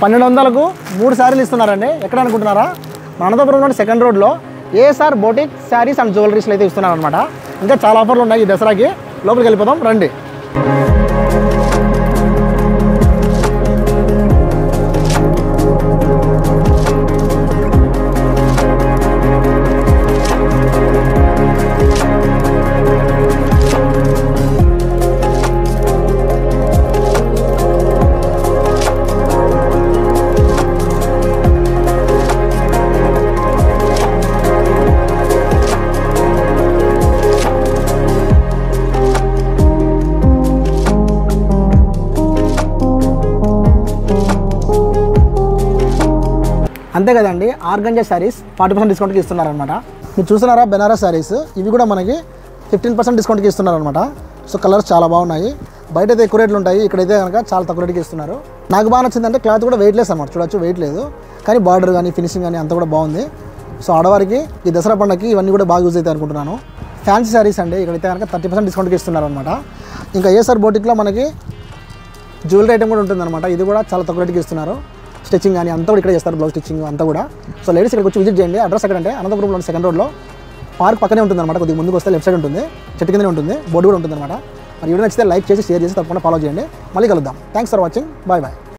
పన్నెండు వందలకు మూడు శారీలు ఇస్తున్నారండి. ఎక్కడ అనుకుంటున్నారా? మన అనంతపురంలోని సెకండ్ రోడ్లో ఏఎస్ఆర్ బోటిక్ శారీస్ అండ్ జ్యువెలరీస్లో అయితే ఇస్తున్నారనమాట ఇంకా చాలా ఆఫర్లు ఉన్నాయి ఈ దసరాకి. లోపలికి వెళ్ళిపోదాం రండి. అంతే కదండి ఆర్గంజా శారీస్ ఫార్టీ పర్సెంట్ డిస్కౌంట్కి ఇస్తున్నారనమాట మీరు చూస్తున్నారా బెనారస్ శారీస్? ఇవి కూడా మనకి ఫిఫ్టీన్ పర్సెంట్ డిస్కౌంట్కి ఇస్తున్నారనమాట సో కలర్స్ చాలా బాగున్నాయి. బయట అయితే ఎక్కువ రేట్లు ఉంటాయి ఇక్కడైతే కనుక చాలా తక్కువ రేట్కి ఇస్తున్నారు. నాకు బాగా నచ్చిందంటే క్లాత్ కూడా వెయిట్ లెస్ అనమాట చూడొచ్చు వెయిట్ లేదు. కానీ బార్డర్ కానీ ఫినిషింగ్ కానీ అంతా కూడా బాగుంది. సో ఆడవారికి ఈ దసరా పండుగకి ఇవన్నీ కూడా బాగా యూజ్ అవుతాయి అనుకుంటున్నాను. ఫ్యాన్సీ శారీస్ అండి ఇక్కడైతే కనుక థర్టీ పర్సెంట్ డిస్కౌంట్కి ఇస్తున్నారనమాట ఇంకా ఏఎస్ఆర్ బోటిక్లో మనకి జ్యువెలరీ ఐటమ్ కూడా ఉంటుందన్నమాట ఇది కూడా చాలా తక్కువ రేట్కి ఇస్తున్నారు. స్టిచ్చింగ్ కానీ అంతా కూడా ఇక్కడ చేస్తారు బ్లౌజ్ స్టిచ్చింగ్ అంతా కూడా. సో లేడీస్ ఇక్కడికి వచ్చి విజిట్ చేయండి. అడ్రస్ ఎక్కడంటే అనంతపురంలో సెకండ్ రోడ్లో పార్క్ పక్కనే ఉంటుందన్నమాట కొద్దిగా ముందుకు వస్తే లెఫ్ట్ సైడ్ ఉంటుంది. చెట్టు కిందనే ఉంటుంది బోర్డు కూడా ఉంటుందన్నమాట. మరి వీడియో నచ్చితే లైక్ చేసి షేర్ చేసి తప్పకుండా ఫాలో చేయండి. మళ్ళీ కలుద్దాం. Thanks for watching bye bye